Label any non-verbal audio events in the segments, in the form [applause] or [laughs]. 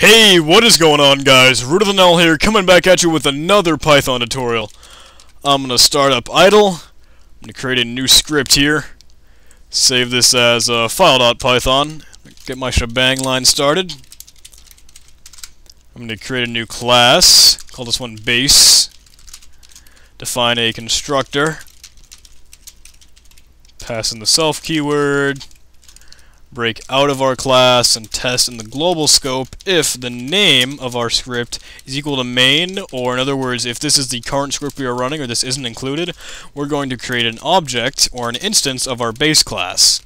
Hey, what is going on guys? Root of the Null here, coming back at you with another Python tutorial. I'm gonna start up idle. I'm gonna create a new script here. Save this as uh, file.python. Get my shebang line started. I'm gonna create a new class. Call this one base. Define a constructor. Pass in the self keyword break out of our class and test in the global scope if the name of our script is equal to main, or in other words, if this is the current script we are running or this isn't included, we're going to create an object or an instance of our base class.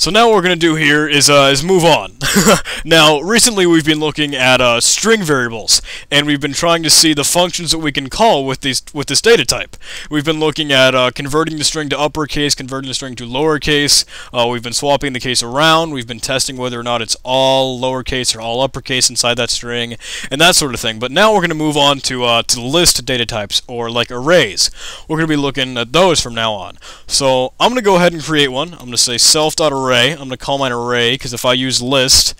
So now what we're going to do here is, uh, is move on. [laughs] now, recently we've been looking at uh, string variables, and we've been trying to see the functions that we can call with these with this data type. We've been looking at uh, converting the string to uppercase, converting the string to lowercase. Uh, we've been swapping the case around. We've been testing whether or not it's all lowercase or all uppercase inside that string, and that sort of thing. But now we're going to move on to uh, to list data types or like arrays. We're going to be looking at those from now on. So I'm going to go ahead and create one. I'm going to say self.array array. I'm going to call mine array because if I use list,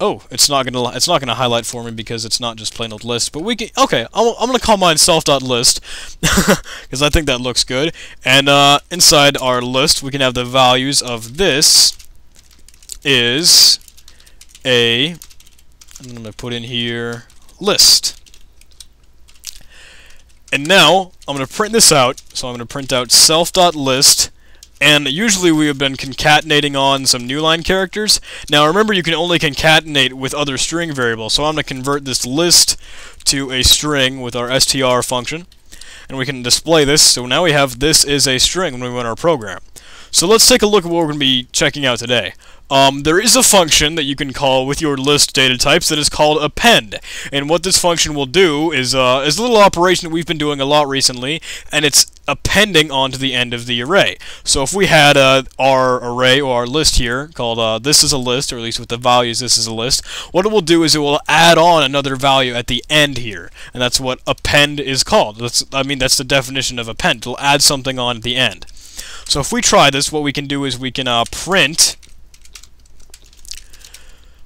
oh, it's not going to it's not going to highlight for me because it's not just plain old list. But we can okay. I'm, I'm going to call mine self.list [laughs] because I think that looks good. And uh, inside our list, we can have the values of this is a. I'm going to put in here list. And now, I'm going to print this out. So I'm going to print out self.list and usually we have been concatenating on some new line characters. Now remember you can only concatenate with other string variables, so I'm going to convert this list to a string with our str function. And we can display this, so now we have this is a string when we run our program. So let's take a look at what we're going to be checking out today. Um, there is a function that you can call with your list data types that is called append. And what this function will do is, uh, is a little operation that we've been doing a lot recently, and it's appending onto the end of the array. So if we had uh, our array or our list here called uh, this is a list, or at least with the values this is a list, what it will do is it will add on another value at the end here. And that's what append is called. That's, I mean, that's the definition of append. It'll add something on at the end. So if we try this, what we can do is we can uh, print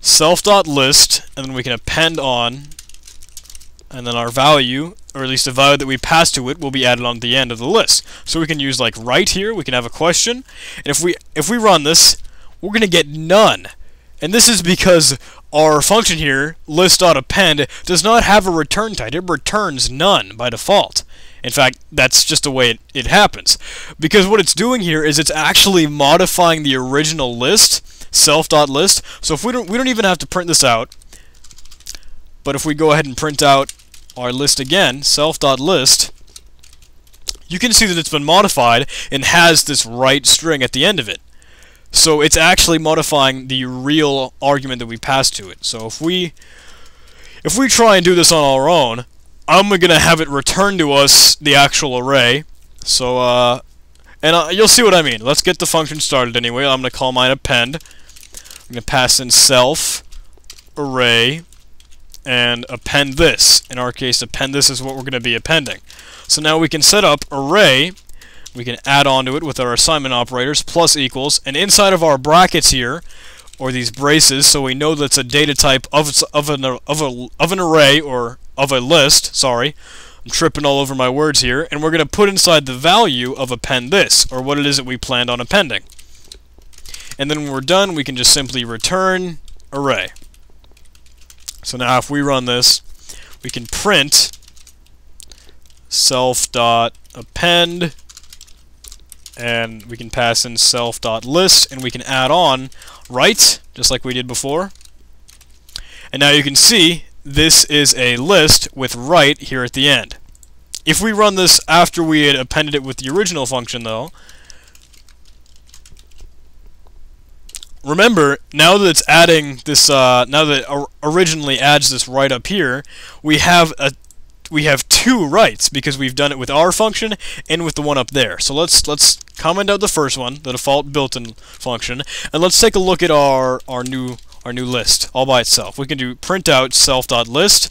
self.list, and then we can append on, and then our value, or at least the value that we pass to it, will be added on the end of the list. So we can use like right here, we can have a question, and if we if we run this, we're going to get none. And this is because our function here, list.append, does not have a return type. It returns none by default. In fact, that's just the way it, it happens. Because what it's doing here is it's actually modifying the original list self.list. So if we don't we don't even have to print this out. But if we go ahead and print out our list again, self.list, you can see that it's been modified and has this right string at the end of it. So it's actually modifying the real argument that we passed to it. So if we if we try and do this on our own, I'm gonna have it return to us the actual array. So uh, and uh, you'll see what I mean. Let's get the function started anyway. I'm gonna call mine append. I'm to pass in self array and append this. In our case, append this is what we're going to be appending. So now we can set up array. We can add on to it with our assignment operators, plus equals, and inside of our brackets here, or these braces, so we know that's a data type of, of, an, of, a, of an array, or of a list, sorry. I'm tripping all over my words here, and we're going to put inside the value of append this, or what it is that we planned on appending. And then when we're done, we can just simply return array. So now if we run this, we can print self.append and we can pass in self.list and we can add on write just like we did before. And now you can see this is a list with write here at the end. If we run this after we had appended it with the original function though, remember, now that it's adding this, uh, now that it originally adds this right up here, we have a we have two writes because we've done it with our function and with the one up there. So let's let's comment out the first one, the default built-in function, and let's take a look at our our new our new list all by itself. We can do print out self.list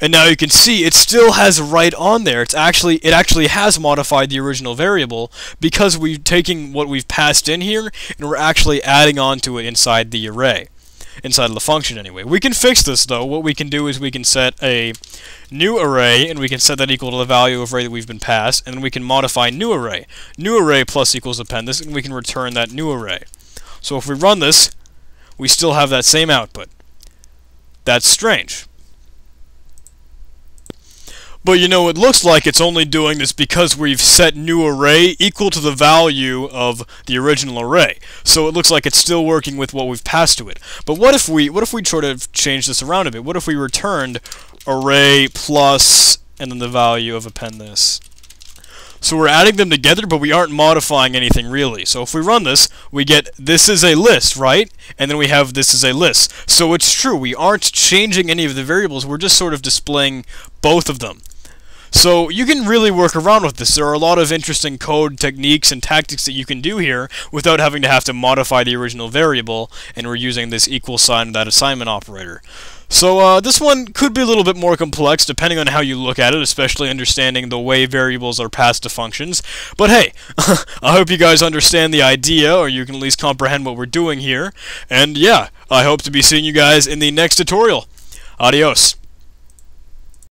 and now you can see it still has write on there. It's actually it actually has modified the original variable because we've taken what we've passed in here and we're actually adding on to it inside the array. inside of the function anyway. We can fix this though. What we can do is we can set a new array and we can set that equal to the value of array that we've been passed and then we can modify new array. New array plus equals append this and we can return that new array. So if we run this, we still have that same output. That's strange. But you know, it looks like it's only doing this because we've set new array equal to the value of the original array. So it looks like it's still working with what we've passed to it. But what if we what if we sort of change this around a bit? What if we returned array plus and then the value of append this? So we're adding them together, but we aren't modifying anything really. So if we run this, we get this is a list, right? And then we have this is a list. So it's true, we aren't changing any of the variables, we're just sort of displaying both of them. So you can really work around with this. There are a lot of interesting code techniques and tactics that you can do here without having to have to modify the original variable, and we're using this equal sign that assignment operator. So uh, this one could be a little bit more complex depending on how you look at it, especially understanding the way variables are passed to functions. But hey, [laughs] I hope you guys understand the idea, or you can at least comprehend what we're doing here. And yeah, I hope to be seeing you guys in the next tutorial. Adios.